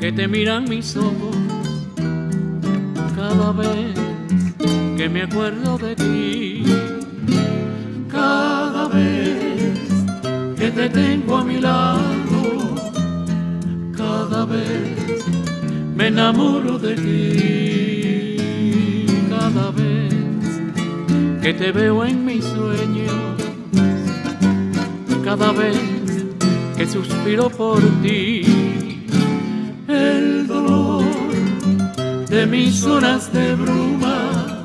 que miran mis ojos cada vez que me acuerdo de ti. Cada vez que te tengo a mi lado, cada vez me enamoro de ti. Cada vez que te veo en mis sueños, cada vez que suspiro por ti, el dolor de mis horas de bruma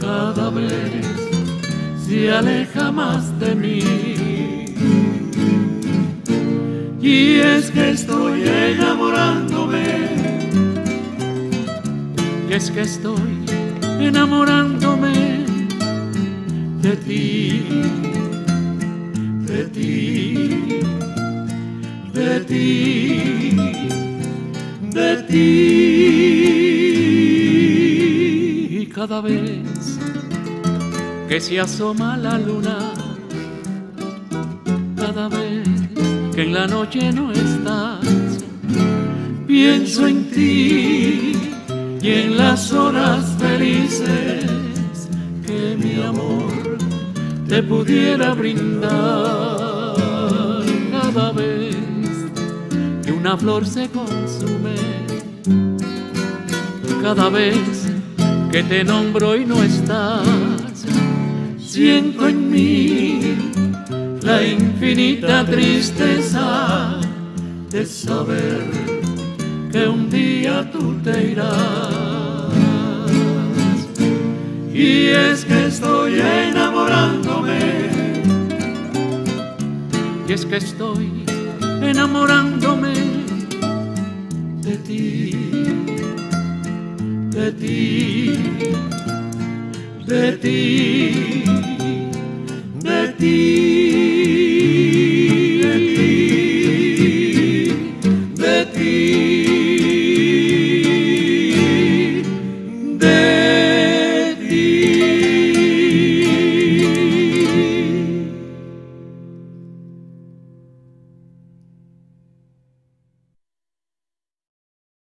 cada vez se aleja más de mí. Y es que estoy enamorándome, y es que estoy enamorándome ti, de ti. Cada vez que se asoma la luna, cada vez que en la noche no estás, pienso en ti y en las horas felices que mi amor te pudiera brindar una flor se consume, cada vez que te nombro y no estás, siento en mí la infinita tristeza de saber que un día tú te irás. Y es que estoy enamorándome, y es que estoy enamorándome ti, de ti, de ti, de ti.